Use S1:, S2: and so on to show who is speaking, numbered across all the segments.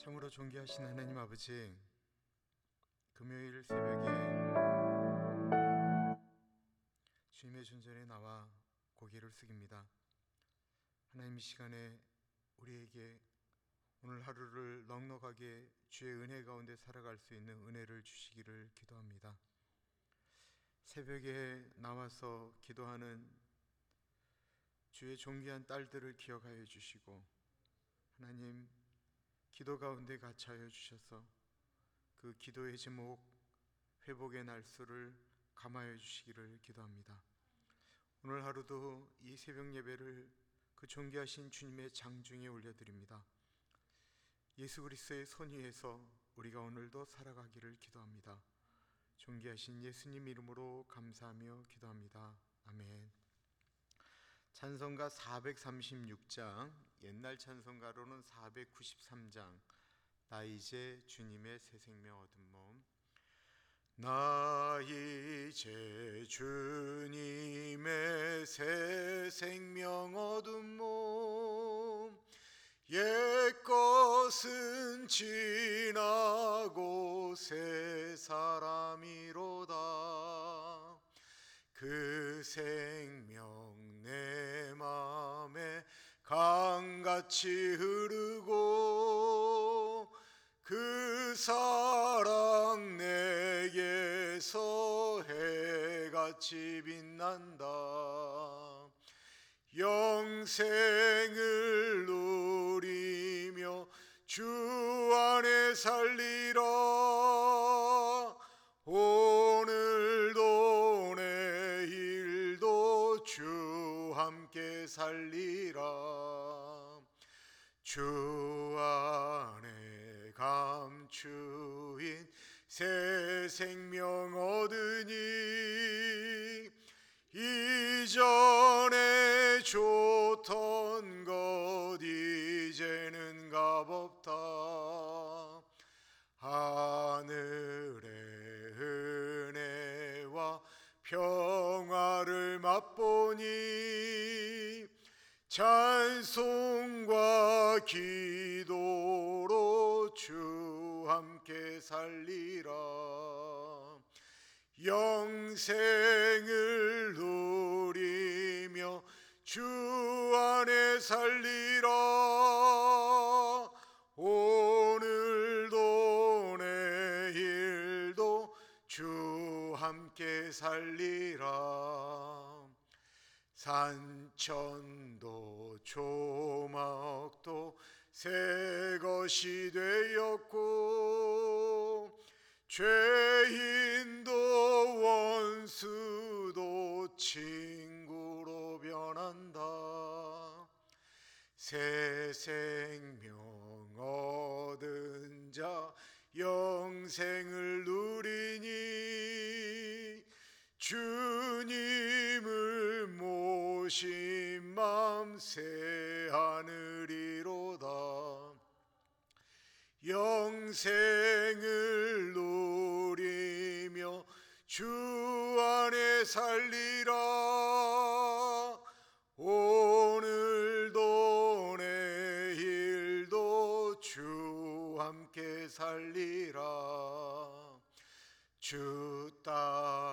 S1: 참으로 존귀하신 하나님 아버지 금요일 새벽에 주님의 존전에 나와 고개를 숙입니다. 하나님 이 시간에 우리에게 오늘 하루를 넉넉하게 주의 은혜 가운데 살아갈 수 있는 은혜를 주시기를 기도합니다. 새벽에 나와서 기도하는 주의 존귀한 딸들을 기억하여 주시고 하나님 기도 가운데 갇혀여 주셔서 그 기도의 제목 회복의 날수를 감하여 주시기를 기도합니다. 오늘 하루도 이 새벽 예배를 그 존귀하신 주님의 장중에 올려드립니다. 예수 그리스도의 손 위에서 우리가 오늘도 살아가기를 기도합니다. 존귀하신 예수님 이름으로 감사하며 기도합니다. 아멘. 찬송가 436장, 옛날 찬송가로는 493장, 나 이제 주님의 새 생명 얻은 몸. 나 이제 주님의 새 생명 얻은 몸. 옛 것은 지나고 새 사람이로다. 그 생명 내 강같이 흐르고 그 사랑 내게서 해같이 빛난다. 영생을 누리며 주 안에 살리라 주 안에 감추인 새 생명 얻으니 이전에 좋던 것 이제는 값없다. 하늘의 은혜와 평화를 맛보니 찬송과 기도로 주 함께 살리라. 영생을 누리며 주 안에 살리라. 오늘도 내일도 주 함께 살리라. 산천도 조막도 새 것이 되었고 죄인도 원수도 친구로 변한다. 새 생명 얻은 자 영생을 누리니 주님을 모신 맘새 하늘 영생을 누리며 주 안에 살리라. 오늘도 내일도 주 함께 살리라. 주따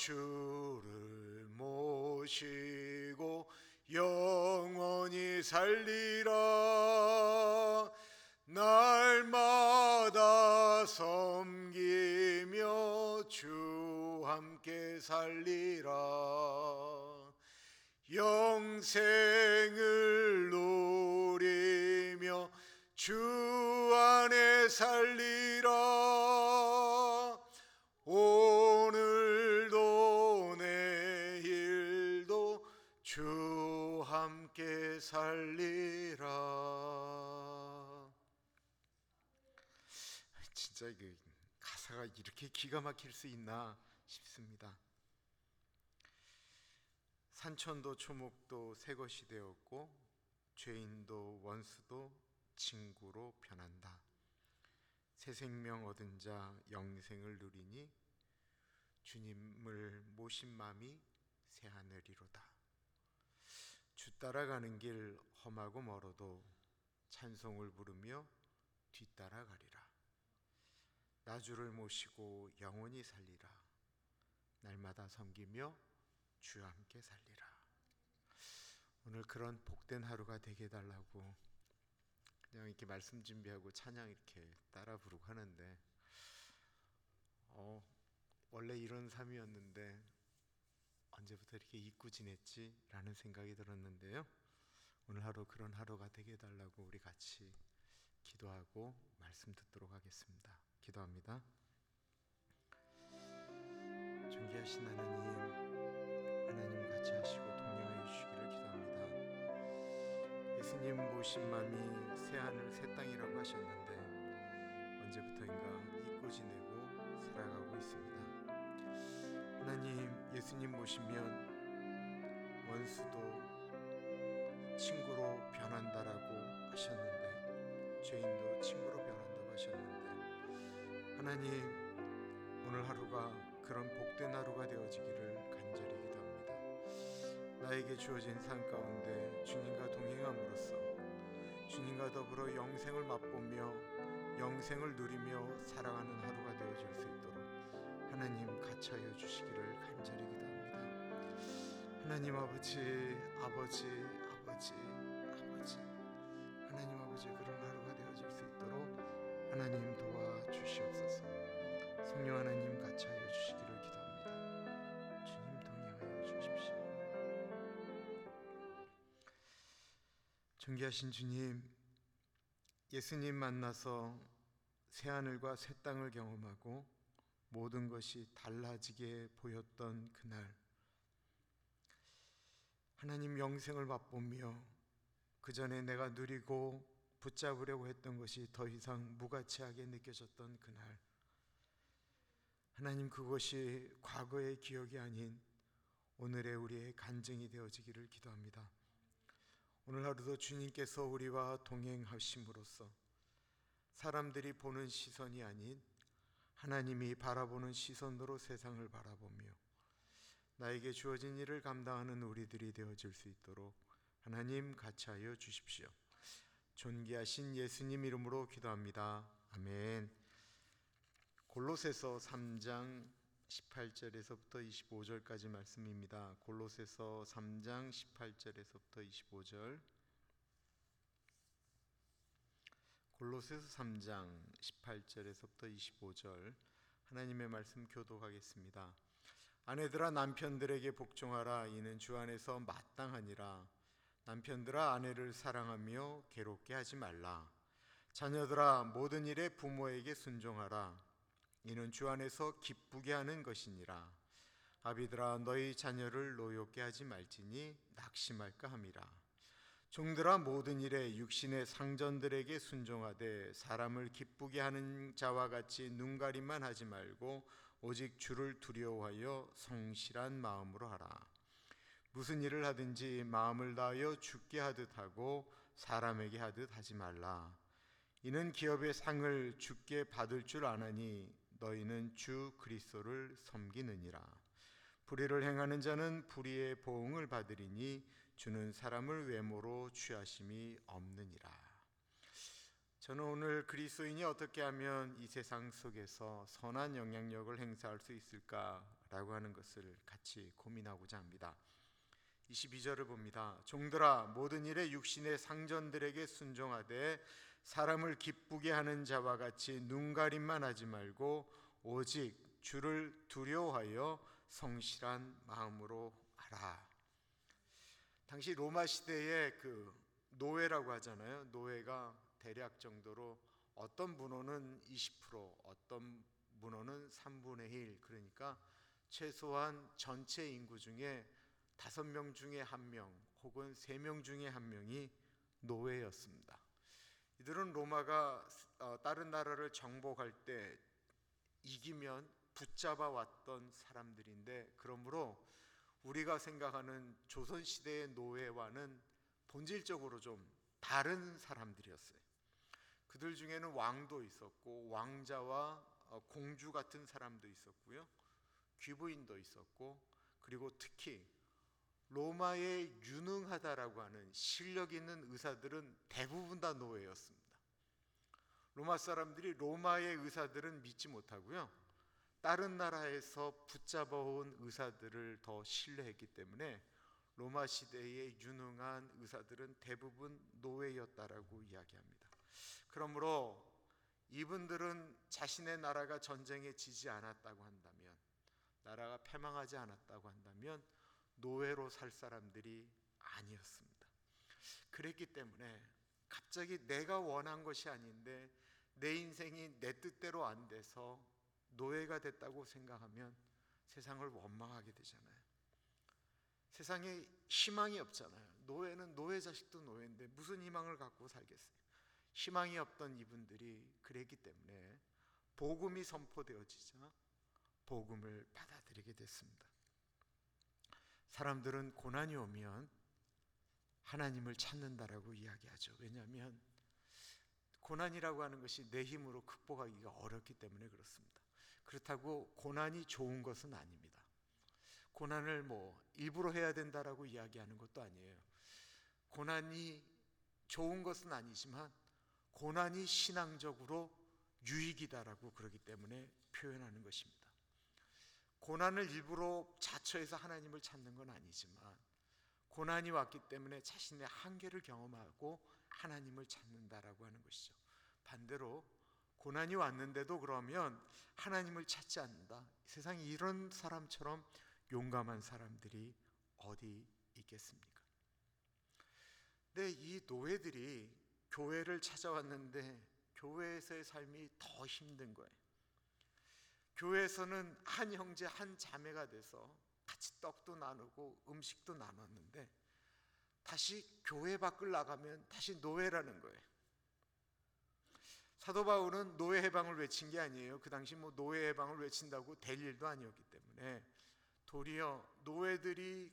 S1: 주를 모시고 영원히 살리라. 날마다 섬기며 주 함께 살리라. 영생을 누리며 주 안에 살리 가사가 이렇게 기가 막힐 수 있나 싶습니다. 산천도 초목도 새 것이 되었고 죄인도 원수도 친구로 변한다. 새 생명 얻은 자 영생을 누리니 주님을 모신 마음이 새 하늘이로다. 주 따라가는 길 험하고 멀어도 찬송을 부르며 뒤따라가리라. 나 주를 모시고 영원히 살리라. 날마다 섬기며 주와 함께 살리라. 오늘 그런 복된 하루가 되게 해달라고 그냥 이렇게 말씀 준비하고 찬양 이렇게 따라 부르고 하는데 어, 원래 이런 삶이었는데 언제부터 이렇게 잊고 지냈지? 라는 생각이 들었는데요. 오늘 하루 그런 하루가 되게 해달라고 우리 같이 기도하고 말씀 듣도록 하겠습니다. 기도합니다. 존귀하신 하나님, 하나님 같이 하시고 동행하여 주시기를 기도합니다. 예수님 모신 마음이 새 하늘 새 땅이라고 하셨는데 언제부터인가 잊고 지내고 살아가고 있습니다. 하나님, 예수님 모시면 원수도 친구로 변한다라고 하셨는데 죄인도 친구로 하셨는데 하나님 오늘 하루가 그런 복된 하루가 되어지기를 간절히 기도합니다. 나에게 주어진 삶 가운데 주님과 동행함으로써 주님과 더불어 영생을 맛보며 영생을 누리며 살아가는 하루가 되어질 수 있도록 하나님 같이하여 주시기를 간절히 기도합니다. 하나님 아버지, 아버지, 아버지, 아버지, 하나님 아버지 그런 하루가 되어질 수 있도록 하나님 도와 주시옵소서. 성령 하나님 같이 하여 주시기를 기도합니다. 주님 동행하여 주십시오. 존귀하신 주님, 예수님 만나서 새 하늘과 새 땅을 경험하고 모든 것이 달라지게 보였던 그날 하나님 영생을 맛보며 그 전에 내가 누리고 붙잡으려고 했던 것이 더 이상 무가치하게 느껴졌던 그날 하나님 그것이 과거의 기억이 아닌 오늘의 우리의 간증이 되어지기를 기도합니다. 오늘 하루도 주님께서 우리와 동행하심으로써 사람들이 보는 시선이 아닌 하나님이 바라보는 시선으로 세상을 바라보며 나에게 주어진 일을 감당하는 우리들이 되어질 수 있도록 하나님 같이 하여 주십시오. 존귀하신 예수님 이름으로 기도합니다. 아멘. 골로새서 3장 18절에서부터 25절까지 말씀입니다. 골로새서 3장 18절에서부터 25절. 골로새서 3장 18절에서부터 25절 하나님의 말씀 교독하겠습니다. 아내들아 남편들에게 복종하라 이는 주 안에서 마땅하니라 남편들아 아내를 사랑하며 괴롭게 하지 말라. 자녀들아 모든 일에 부모에게 순종하라. 이는 주 안에서 기쁘게 하는 것이니라. 아비들아 너희 자녀를 노엽게 하지 말지니 낙심할까 함이라. 종들아 모든 일에 육신의 상전들에게 순종하되 사람을 기쁘게 하는 자와 같이 눈가림만 하지 말고 오직 주를 두려워하여 성실한 마음으로 하라. 무슨 일을 하든지 마음을 다하여 죽게 하듯 하고 사람에게 하듯 하지 말라. 이는 기업의 상을 죽게 받을 줄 아나니 너희는 주 그리스도를 섬기느니라. 불의를 행하는 자는 불의의 보응을 받으리니 주는 사람을 외모로 취하심이 없느니라. 저는 오늘 그리스도인이 어떻게 하면 이 세상 속에서 선한 영향력을 행사할 수 있을까라고 하는 것을 같이 고민하고자 합니다. 22절을 봅니다. 종들아 모든 일에 육신의 상전들에게 순종하되 사람을 기쁘게 하는 자와 같이 눈가림만 하지 말고 오직 주를 두려워하여 성실한 마음으로 하라. 당시 로마 시대의 그 노예라고 하잖아요. 노예가 대략 정도로 어떤 문호는 20% 어떤 문호는 3분의 1 그러니까 최소한 전체 인구 중에 다섯 명 중에 한 명 혹은 세 명 중에 한 명이 노예였습니다. 이들은 로마가 어, 다른 나라를 정복할 때 이기면 붙잡아 왔던 사람들인데 그러므로 우리가 생각하는 조선 시대의 노예와는 본질적으로 좀 다른 사람들이었어요. 그들 중에는 왕도 있었고 왕자와 어, 공주 같은 사람도 있었고요. 귀부인도 있었고 그리고 특히 로마에 유능하다라고 하는 실력 있는 의사들은 대부분 다 노예였습니다. 로마 사람들이 로마의 의사들은 믿지 못하고요. 다른 나라에서 붙잡아온 의사들을 더 신뢰했기 때문에 로마 시대의 유능한 의사들은 대부분 노예였다라고 이야기합니다. 그러므로 이분들은 자신의 나라가 전쟁에 지지 않았다고 한다면, 나라가 패망하지 않았다고 한다면 노예로 살 사람들이 아니었습니다. 그랬기 때문에 갑자기 내가 원한 것이 아닌데 내 인생이 내 뜻대로 안 돼서 노예가 됐다고 생각하면 세상을 원망하게 되잖아요. 세상에 희망이 없잖아요. 노예는 노예 자식도 노예인데 무슨 희망을 갖고 살겠어요? 희망이 없던 이분들이 그랬기 때문에 복음이 선포되어지자 복음을 받아들이게 됐습니다. 사람들은 고난이 오면 하나님을 찾는다라고 이야기하죠. 왜냐하면 고난이라고 하는 것이 내 힘으로 극복하기가 어렵기 때문에 그렇습니다. 그렇다고 고난이 좋은 것은 아닙니다. 고난을 뭐 일부러 해야 된다라고 이야기하는 것도 아니에요. 고난이 좋은 것은 아니지만 고난이 신앙적으로 유익이다라고 그러기 때문에 표현하는 것입니다. 고난을 일부러 자처해서 하나님을 찾는 건 아니지만 고난이 왔기 때문에 자신의 한계를 경험하고 하나님을 찾는다라고 하는 것이죠. 반대로 고난이 왔는데도 그러면 하나님을 찾지 않는다. 세상에 이런 사람처럼 용감한 사람들이 어디 있겠습니까? 근데 이 노예들이 교회를 찾아왔는데 교회에서의 삶이 더 힘든 거예요. 교회에서는 한 형제 한 자매가 돼서 같이 떡도 나누고 음식도 나눴는데 다시 교회 밖을 나가면 다시 노예라는 거예요. 사도 바울은 노예 해방을 외친 게 아니에요. 그 당시 뭐 노예 해방을 외친다고 될 일도 아니었기 때문에 도리어 노예들이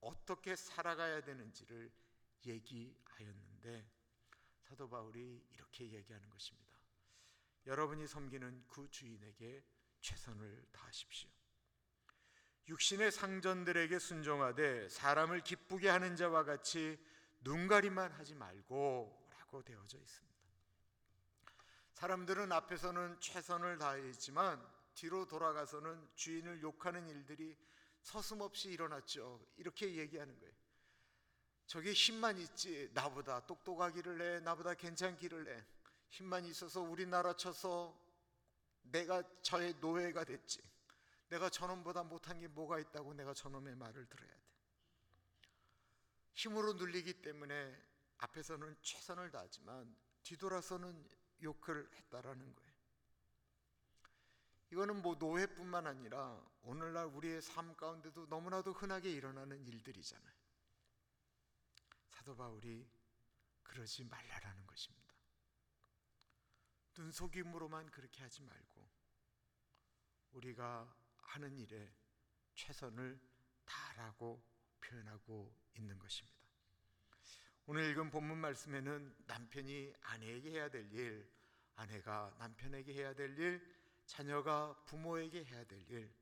S1: 어떻게 살아가야 되는지를 얘기하였는데 사도 바울이 이렇게 얘기하는 것입니다. 여러분이 섬기는 그 주인에게 최선을 다하십시오. 육신의 상전들에게 순종하되 사람을 기쁘게 하는 자와 같이 눈가리만 하지 말고 라고 되어져 있습니다. 사람들은 앞에서는 최선을 다했지만 뒤로 돌아가서는 주인을 욕하는 일들이 서슴없이 일어났죠. 이렇게 얘기하는 거예요. 저게 힘만 있지 나보다 똑똑하기를 해 나보다 괜찮기를 해 힘만 있어서 우리나라 쳐서 내가 저의 노예가 됐지. 내가 저놈보다 못한 게 뭐가 있다고 내가 저놈의 말을 들어야 돼. 힘으로 눌리기 때문에 앞에서는 최선을 다하지만 뒤돌아서는 욕을 했다라는 거예요. 이거는 뭐 노예뿐만 아니라 오늘날 우리의 삶 가운데도 너무나도 흔하게 일어나는 일들이잖아요. 사도 바울이 그러지 말라라는 것입니다. 눈속임으로만 그렇게 하지 말고 우리가 하는 일에 최선을 다하라고 표현하고 있는 것입니다. 오늘 읽은 본문 말씀에는 남편이 아내에게 해야 될 일, 아내가 남편에게 해야 될 일, 자녀가 부모에게 해야 될 일,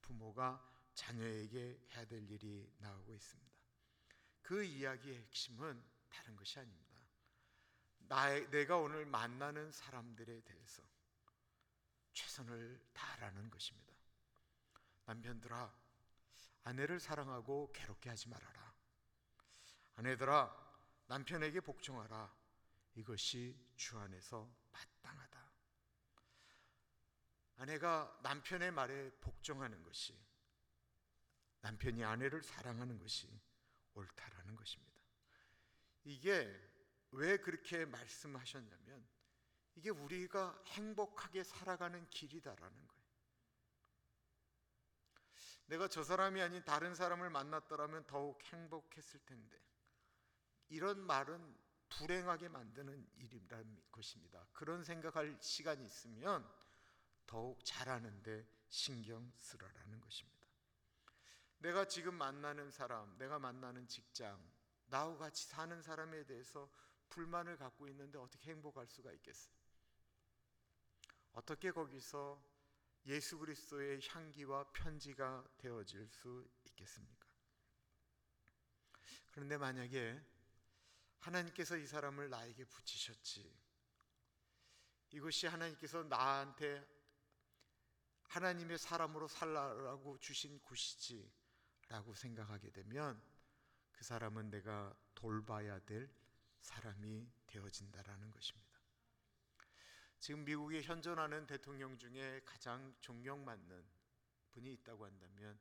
S1: 부모가 자녀에게 해야 될 일이 나오고 있습니다. 그 이야기의 핵심은 다른 것이 아닙니다. 나 내가 오늘 만나는 사람들에 대해서 최선을 다하라는 것입니다. 남편들아, 아내를 사랑하고 괴롭게 하지 말아라. 아내들아, 남편에게 복종하라. 이것이 주 안에서 마땅하다. 아내가 남편의 말에 복종하는 것이 남편이 아내를 사랑하는 것이 옳다라는 것입니다. 이게 왜 그렇게 말씀하셨냐면 이게 우리가 행복하게 살아가는 길이다라는 거예요. 내가 저 사람이 아닌 다른 사람을 만났더라면 더욱 행복했을 텐데 이런 말은 불행하게 만드는 일이라는 것입니다. 그런 생각할 시간이 있으면 더욱 잘하는데 신경 쓰라라는 것입니다. 내가 지금 만나는 사람, 내가 만나는 직장, 나와 같이 사는 사람에 대해서 불만을 갖고 있는데 어떻게 행복할 수가 있겠어요? 어떻게 거기서 예수 그리스도의 향기와 편지가 되어질 수 있겠습니까? 그런데 만약에 하나님께서 이 사람을 나에게 붙이셨지. 이것이 하나님께서 나한테 하나님의 사람으로 살라고 주신 곳이지 라고 생각하게 되면 그 사람은 내가 돌봐야 될 사람이 되어진다라는 것입니다. 지금 미국에 현존하는 대통령 중에 가장 존경받는 분이 있다고 한다면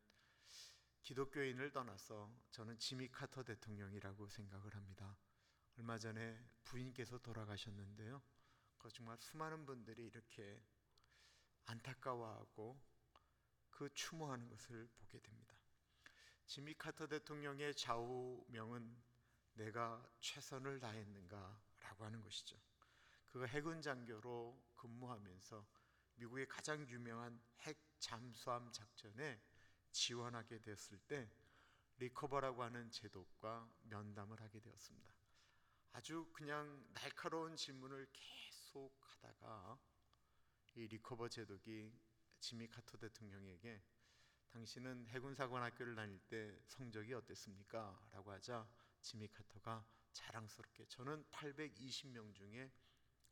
S1: 기독교인을 떠나서 저는 지미 카터 대통령이라고 생각을 합니다. 얼마 전에 부인께서 돌아가셨는데요. 그 정말 수많은 분들이 이렇게 안타까워하고 그 추모하는 것을 보게 됩니다. 지미 카터 대통령의 좌우명은 내가 최선을 다했는가라고 하는 것이죠. 그가 해군 장교로 근무하면서 미국의 가장 유명한 핵 잠수함 작전에 지원하게 되었을 때 리커버라고 하는 제독과 면담을 하게 되었습니다. 아주 그냥 날카로운 질문을 계속 하다가 이 리커버 제독이 지미 카터 대통령에게 당신은 해군사관학교를 다닐 때 성적이 어땠습니까? 라고 하자 지미 카터가 자랑스럽게 저는 820명 중에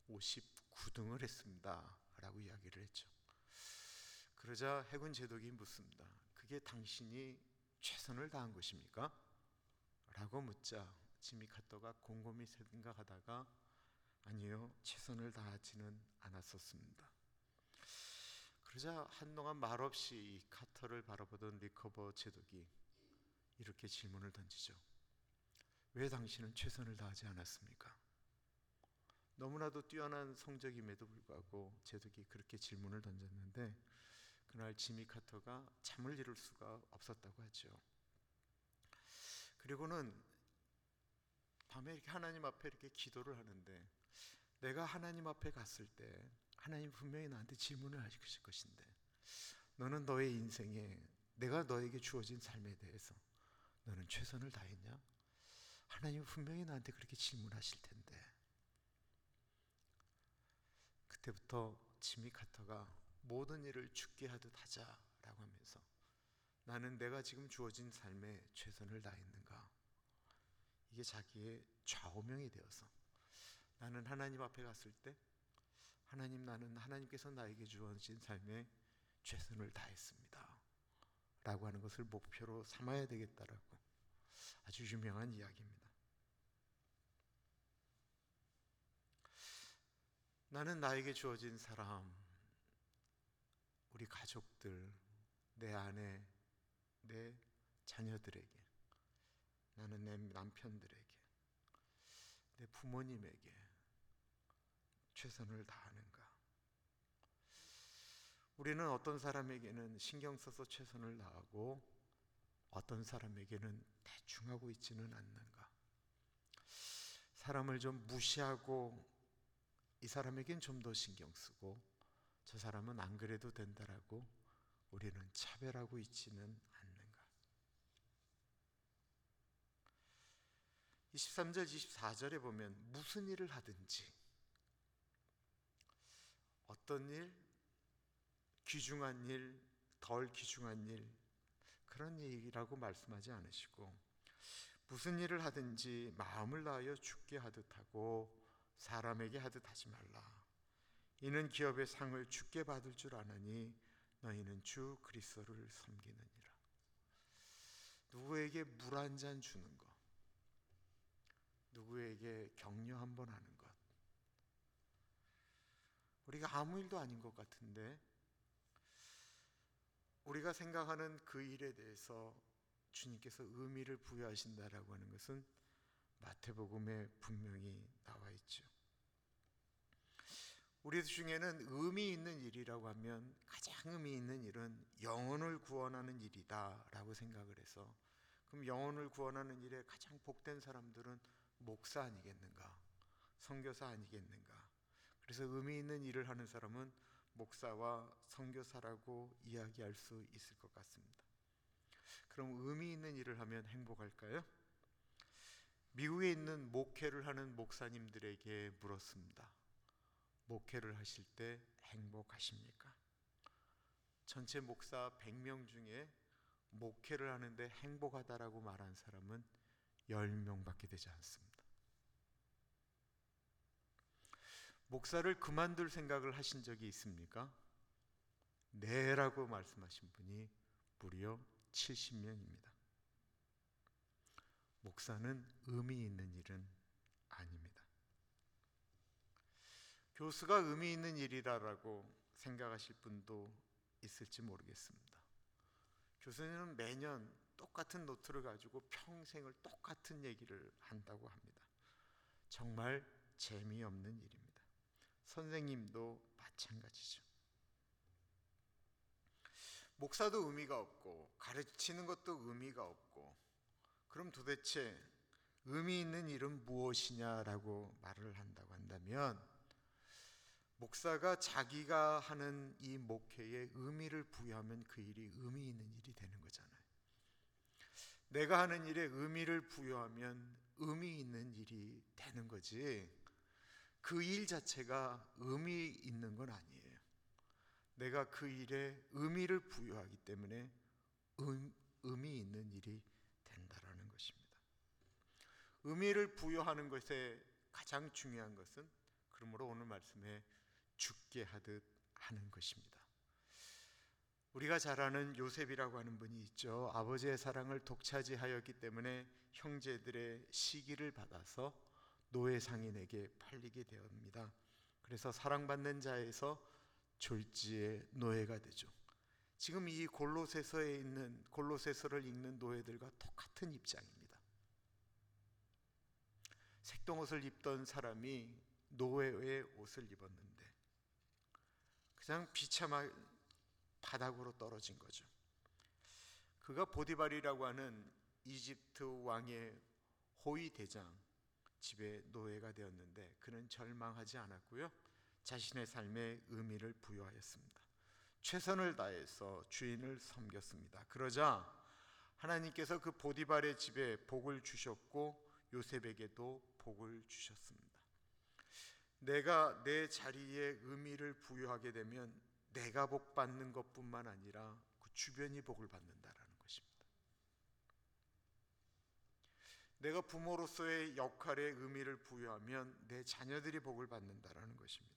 S1: 59등을 했습니다. 라고 이야기를 했죠. 그러자 해군 제독이 묻습니다. 그게 당신이 최선을 다한 것입니까? 라고 묻자 지미 카터가 곰곰이 생각하다가 아니요 최선을 다하지는 않았었습니다. 그러자 한동안 말없이 이 카터를 바라보던 리커버 제독이 이렇게 질문을 던지죠. 왜 당신은 최선을 다하지 않았습니까? 너무나도 뛰어난 성적임에도 불구하고 제독이 그렇게 질문을 던졌는데 그날 지미 카터가 잠을 이룰 수가 없었다고 하죠. 그리고는 밤에 이렇게 하나님 앞에 이렇게 기도를 하는데 내가 하나님 앞에 갔을 때 하나님 분명히 나한테 질문을 하실 것인데 너는 너의 인생에 내가 너에게 주어진 삶에 대해서 너는 최선을 다했냐? 하나님 분명히 나한테 그렇게 질문하실 텐데 그때부터 지미 카터가 모든 일을 죽게 하듯 하자라고 하면서 나는 내가 지금 주어진 삶에 최선을 다했는가? 이게 자기의 좌우명이 되어서 나는 하나님 앞에 갔을 때 하나님 나는 하나님께서 나에게 주어진 삶에 최선을 다했습니다. 라고 하는 것을 목표로 삼아야 되겠다라고 아주 유명한 이야기입니다. 나는 나에게 주어진 사람, 우리 가족들, 내 아내, 내 자녀들에게, 나는 내 남편들에게, 내 부모님에게 최선을 다하는가? 우리는 어떤 사람에게는 신경 써서 최선을 다하고 어떤 사람에게는 대충 하고 있지는 않는가? 사람을 좀 무시하고 이 사람에겐 좀 더 신경 쓰고 저 사람은 안 그래도 된다라고 우리는 차별하고 있지는 않는가? 23절, 24절에 보면 무슨 일을 하든지 어떤 일, 귀중한 일, 덜 귀중한 일, 그런 일이라고 말씀하지 않으시고, 무슨 일을 하든지 마음을 다하여 죽게 하듯 하고, 사람에게 하듯 하지 말라. 이는 기업의 상을 죽게 받을 줄 아느니, 너희는 주 그리스도를 섬기느니라. 누구에게 물 한 잔 주는 것, 누구에게 격려 한 번 하는 것, 우리가 아무 일도 아닌 것 같은데 우리가 생각하는 그 일에 대해서 주님께서 의미를 부여하신다라고 하는 것은 마태복음에 분명히 나와 있죠. 우리 중에는 의미 있는 일이라고 하면 가장 의미 있는 일은 영혼을 구원하는 일이다라고 생각을 해서 그럼 영혼을 구원하는 일에 가장 복된 사람들은 목사 아니겠는가? 선교사 아니겠는가? 그래서 의미 있는 일을 하는 사람은 목사와 선교사라고 이야기할 수 있을 것 같습니다. 그럼 의미 있는 일을 하면 행복할까요? 미국에 있는 목회를 하는 목사님들에게 물었습니다. 목회를 하실 때 행복하십니까? 전체 목사 100명 중에 목회를 하는데 행복하다라고 말한 사람은 10명밖에 되지 않습니다. 목사를 그만둘 생각을 하신 적이 있습니까? 네 라고 말씀하신 분이 무려 70명입니다. 목사는 의미 있는 일은 아닙니다. 교수가 의미 있는 일이라고 생각하실 분도 있을지 모르겠습니다. 교수님은 매년 똑같은 노트를 가지고 평생을 똑같은 얘기를 한다고 합니다. 정말 재미없는 일입니다. 선생님도 마찬가지죠. 목사도 의미가 없고 가르치는 것도 의미가 없고 그럼 도대체 의미 있는 일은 무엇이냐라고 말을 한다고 한다면 목사가 자기가 하는 이 목회에 의미를 부여하면 그 일이 의미 있는 일이 되는 거잖아요. 내가 하는 일에 의미를 부여하면 의미 있는 일이 되는 거지. 그 일 자체가 의미 있는 건 아니에요. 내가 그 일에 의미를 부여하기 때문에 의미 있는 일이 된다라는 것입니다. 의미를 부여하는 것에 가장 중요한 것은 그러므로 오늘 말씀에 죽게 하듯 하는 것입니다. 우리가 잘 아는 요셉이라고 하는 분이 있죠. 아버지의 사랑을 독차지하였기 때문에 형제들의 시기를 받아서 노예 상인에게 팔리게 되었습니다. 그래서 사랑받는 자에서 졸지의 노예가 되죠. 지금 이 골로새서에 있는 골로새서를 읽는 노예들과 똑같은 입장입니다. 색동 옷을 입던 사람이 노예의 옷을 입었는데 그냥 비참한 바닥으로 떨어진 거죠. 그가 보디발이라고 하는 이집트 왕의 호위 대장 집에 노예가 되었는데 그는 절망하지 않았고요. 자신의 삶에 의미를 부여하였습니다. 최선을 다해서 주인을 섬겼습니다. 그러자 하나님께서 그 보디발의 집에 복을 주셨고 요셉에게도 복을 주셨습니다. 내가 내 자리에 의미를 부여하게 되면 내가 복 받는 것뿐만 아니라 그 주변이 복을 받는다라는 것입니다. 내가 부모로서의 역할에 의미를 부여하면 내 자녀들이 복을 받는다라는 것입니다.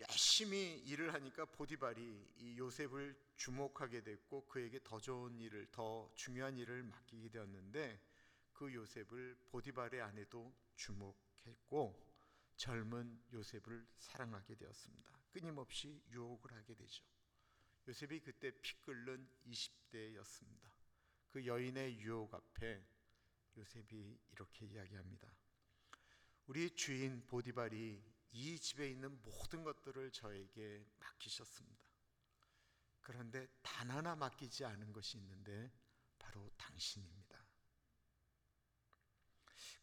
S1: 열심히 일을 하니까 보디발이 이 요셉을 주목하게 됐고 그에게 더 좋은 일을 더 중요한 일을 맡기게 되었는데 그 요셉을 보디발의 아내도 주목 했고 젊은 요셉을 사랑하게 되었습니다. 끊임없이 유혹을 하게 되죠. 요셉이 그때 피 끓는 20대였습니다. 그 여인의 유혹 앞에 요셉이 이렇게 이야기합니다. 우리 주인 보디발이 이 집에 있는 모든 것들을 저에게 맡기셨습니다. 그런데 단 하나 맡기지 않은 것이 있는데 바로 당신입니다.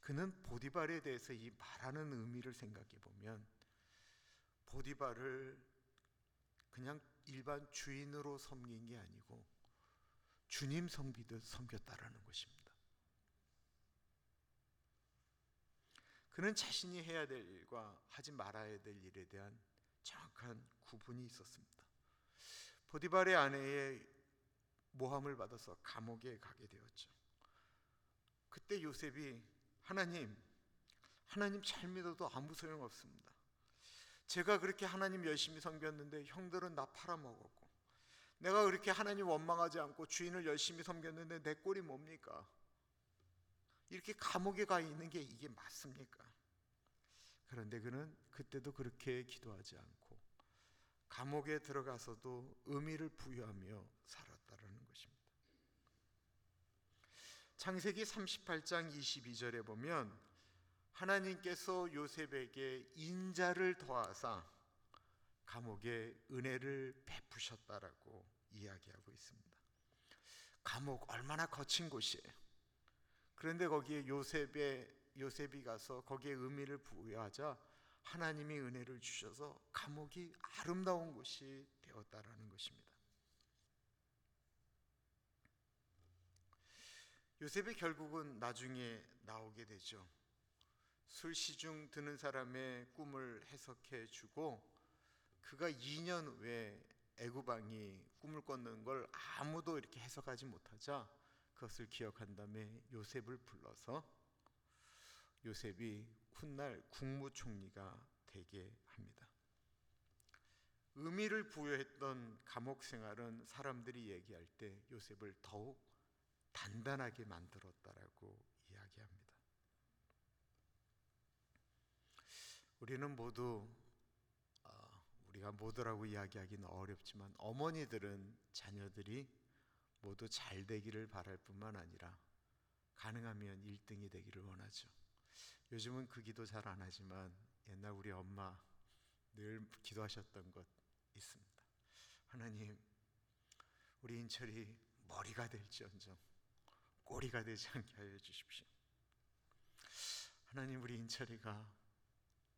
S1: 그는 보디발에 대해서 이 말하는 의미를 생각해 보면 보디발을 그냥 일반 주인으로 섬긴 게 아니고 주님 섬기듯 섬겼다라는 것입니다. 그는 자신이 해야 될 일과 하지 말아야 될 일에 대한 정확한 구분이 있었습니다. 보디발의 아내의 모함을 받아서 감옥에 가게 되었죠. 그때 요셉이 하나님, 하나님 잘 믿어도 아무 소용 없습니다. 제가 그렇게 하나님 열심히 섬겼는데 형들은 나 팔아먹었고, 내가 그렇게 하나님 원망하지 않고 주인을 열심히 섬겼는데 내 꼴이 뭡니까? 이렇게 감옥에 가 있는 게 이게 맞습니까? 그런데 그는 그때도 그렇게 기도하지 않고 감옥에 들어가서도 의미를 부여하며 것입니다. 창세기 38장 22절에 보면 하나님께서 요셉에게 인자를 더하사 감옥에 은혜를 베푸셨다라고 이야기하고 있습니다. 감옥 얼마나 거친 곳이에요. 그런데 거기에 요셉의 요셉이 가서 거기에 의미를 부여하자 하나님이 은혜를 주셔서 감옥이 아름다운 곳이 되었다라는 것입니다. 요셉이 결국은 나중에 나오게 되죠. 술 시중 드는 사람의 꿈을 해석해 주고 그가 2년 후에 애굽왕이 꿈을 꿨는 걸 아무도 이렇게 해석하지 못하자 그것을 기억한 다음에 요셉을 불러서 요셉이 훗날 국무총리가 되게 합니다. 의미를 부여했던 감옥 생활은 사람들이 얘기할 때 요셉을 더욱 단단하게 만들었다라고 이야기합니다. 우리는 모두 어, 우리가 모두라고 이야기하기는 어렵지만 어머니들은 자녀들이 모두 잘 되기를 바랄 뿐만 아니라 가능하면 1등이 되기를 원하죠. 요즘은 그 기도 잘 안 하지만 옛날 우리 엄마 늘 기도하셨던 것 있습니다. 하나님, 우리 인철이 머리가 될지언정 꼬리가 되지 않게 하여 주십시오. 하나님, 우리 인철이가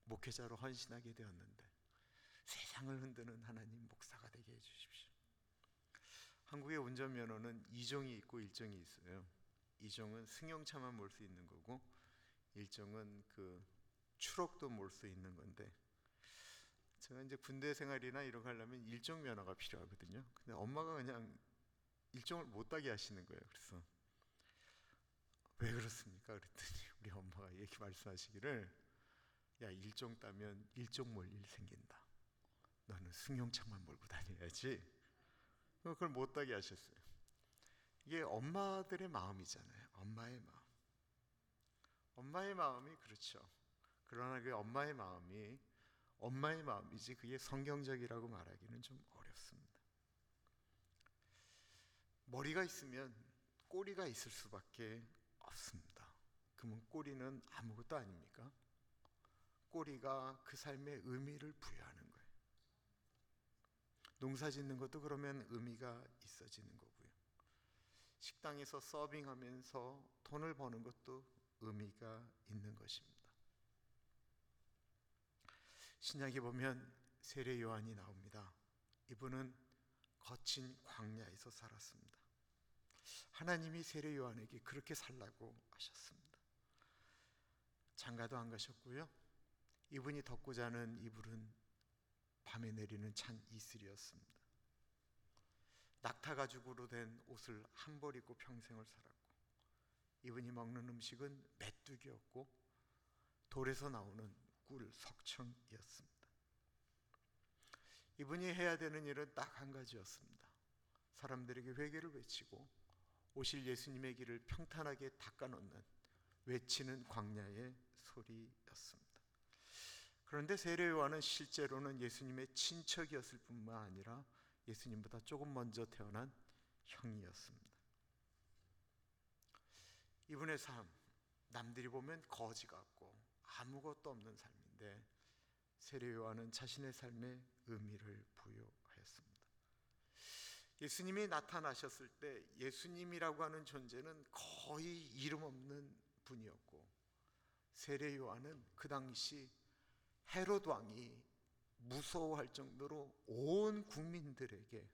S1: 목회자로 헌신하게 되었는데 세상을 흔드는 하나님 목사가 되게 해 주십시오. 한국의 운전면허는 2종이 있고 1종이 있어요. 2종은 승용차만 몰 수 있는 거고 1종은 그 추록도 몰 수 있는 건데 제가 이제 군대 생활이나 이런 거 하려면 1종 면허가 필요하거든요. 근데 엄마가 그냥 1종을 못 따게 하시는 거예요. 그래서 왜 그렇습니까? 그랬더니 우리 엄마가 얘기 말씀하시기를 야 1종 따면 1종 몰일 생긴다. 너는 승용차만 몰고 다녀야지. 그걸 못 따게 하셨어요. 이게 엄마들의 마음이잖아요. 엄마의 마음. 엄마의 마음이 그렇죠. 그러나 그 엄마의 마음이 엄마의 마음이지 그게 성경적이라고 말하기는 좀 어렵습니다. 머리가 있으면 꼬리가 있을 수밖에 없습니다. 그러면 꼬리는 아무것도 아닙니까? 꼬리가 그 삶의 의미를 부여하는 거예요. 농사 짓는 것도 그러면 의미가 있어지는 거고요. 식당에서 서빙하면서 돈을 버는 것도 의미가 있는 것입니다. 신약에 보면 세례 요한이 나옵니다. 이분은 거친 광야에서 살았습니다. 하나님이 세례 요한에게 그렇게 살라고 하셨습니다. 장가도 안 가셨고요. 이분이 덮고 자는 이불은 밤에 내리는 찬 이슬이었습니다. 낙타 가죽으로 된 옷을 한 벌 입고 평생을 살았고 이분이 먹는 음식은 메뚜기였고 돌에서 나오는 꿀 석청이었습니다. 이분이 해야 되는 일은 딱 한 가지였습니다. 사람들에게 회개를 외치고 오실 예수님의 길을 평탄하게 닦아놓는 외치는 광야의 소리였습니다. 그런데 세례 요한은 실제로는 예수님의 친척이었을 뿐만 아니라 예수님보다 조금 먼저 태어난 형이었습니다. 이분의 삶, 남들이 보면 거지 같고 아무것도 없는 삶인데 세례 요한은 자신의 삶에 의미를 부여하였습니다. 예수님이 나타나셨을 때 예수님이라고 하는 존재는 거의 이름 없는 분이었고 세례 요한은 그 당시 헤롯 왕이 무서워할 정도로 온 국민들에게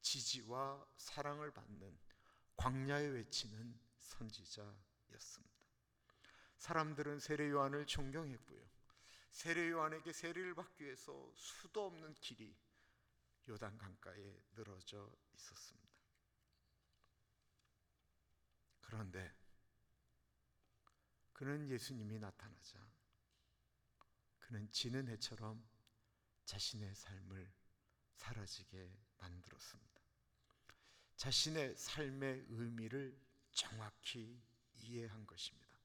S1: 지지와 사랑을 받는 광야에 외치는 선지자였습니다. 사람들은 세례 요한을 존경했고요. 세례 요한에게 세례를 받기 위해서 수도 없는 길이 요단 강가에 늘어져 있었습니다. 그런데 그는 예수님이 나타나자 그는 지는 해처럼 자신의 삶을 사라지게 만들었습니다. 자신의 삶의 의미를 정확히 이해한 것입니다.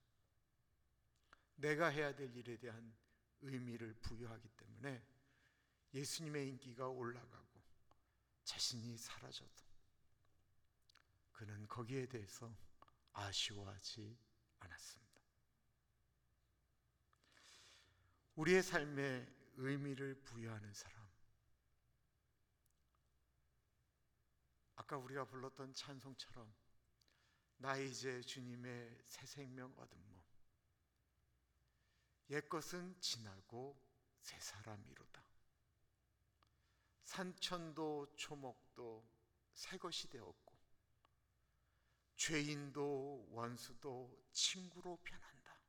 S1: 내가 해야 될 일에 대한 의미를 부여하기 때문에 예수님의 인기가 올라가고 자신이 사라져도 그는 거기에 대해서 아쉬워하지 않았습니다. 우리의 삶에 의미를 부여하는 사람. 아까 우리가 불렀던 찬송처럼 나 이제 주님의 새 생명 얻은 몸. 옛것은 지나고 새 사람이로다. 산천도 초목도 새 것이 되었고 죄인도 원수도 친구로 변한다.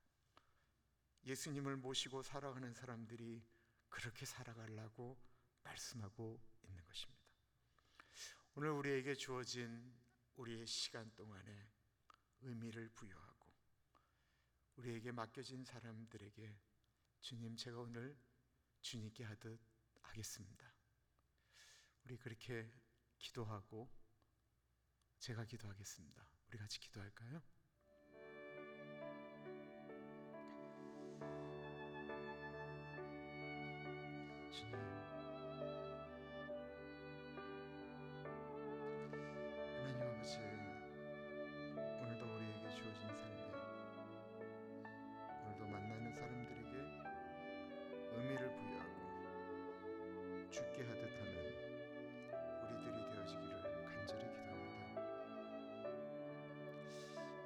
S1: 예수님을 모시고 살아가는 사람들이 그렇게 살아가려고 말씀하고 있는 것입니다. 오늘 우리에게 주어진 우리의 시간 동안에 의미를 부여하고 우리에게 맡겨진 사람들에게 주님 제가 오늘 주님께 하듯 하겠습니다. 우리 그렇게 기도하고 제가 기도하겠습니다. 우리 같이 기도할까요? 주님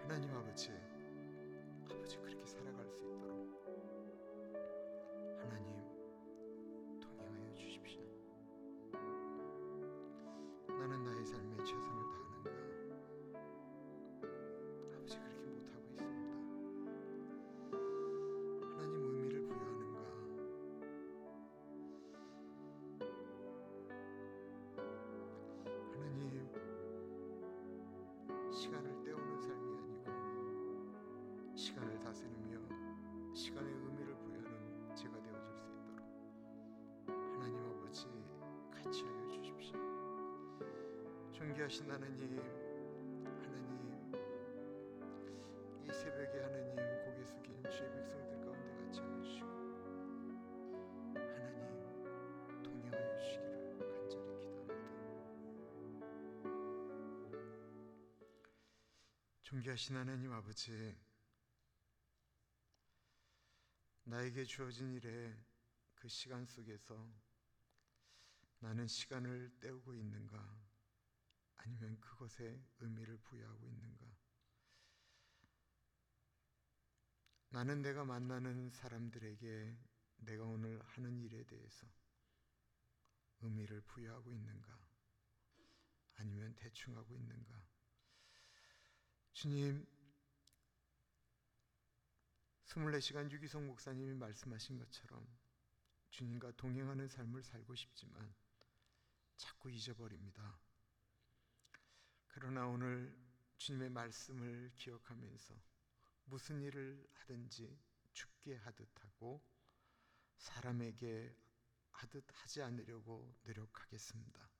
S1: 하나님 아버지, 아버지 그렇게 살아갈 수 있도록 하나님 동행하여 주십시오. 나는 나의 삶에 최선을 다하는가? 아버지 그렇게 못하고 있습니다. 하나님 의미를 부여하는가? 하나님 시간을 같이 하여 주십시오. 존귀하신 하나님, 하나님 이 새벽에 하나님 고개 숙인 주의 백성들 가운데 같이 하여 주시고 하나님 동행하여 주시기를 간절히 기도합니다. 존귀하신 하나님 아버지, 나에게 주어진 일에 그 시간 속에서 나는 시간을 때우고 있는가? 아니면 그것에 의미를 부여하고 있는가? 나는 내가 만나는 사람들에게 내가 오늘 하는 일에 대해서 의미를 부여하고 있는가? 아니면 대충 하고 있는가? 주님, 24시간 유기성 목사님이 말씀하신 것처럼 주님과 동행하는 삶을 살고 싶지만 자꾸 잊어버립니다. 그러나 오늘 주님의 말씀을 기억하면서 무슨 일을 하든지 죽게 하듯 하고 사람에게 하듯 하지 않으려고 노력하겠습니다.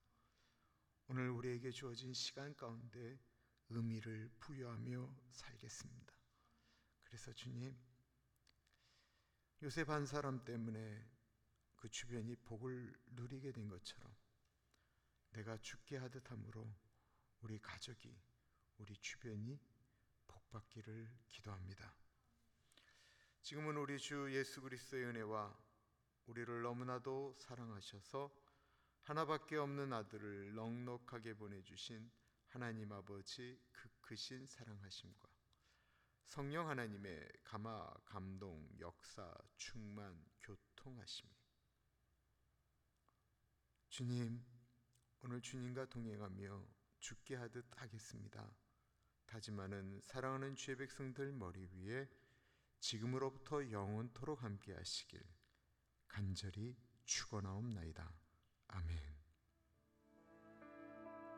S1: 오늘 우리에게 주어진 시간 가운데 의미를 부여하며 살겠습니다. 그래서 주님, 요셉 한 사람 때문에 그 주변이 복을 누리게 된 것처럼 내가 죽게 하듯 함으로 우리 가족이, 우리 주변이 복받기를 기도합니다. 지금은 우리 주 예수 그리스도의 은혜와 우리를 너무나도 사랑하셔서 하나밖에 없는 아들을 넉넉하게 보내주신 하나님 아버지 그 크신 사랑하심과 성령 하나님의 감화, 감동, 역사, 충만, 교통하심이 주님 오늘 주님과 동행하며 죽게 하듯 하겠습니다. 다짐하는 사랑하는 주의 백성들 머리 위에 지금으로부터 영원토록 함께 하시길 간절히 축원하옵나이다. 아멘.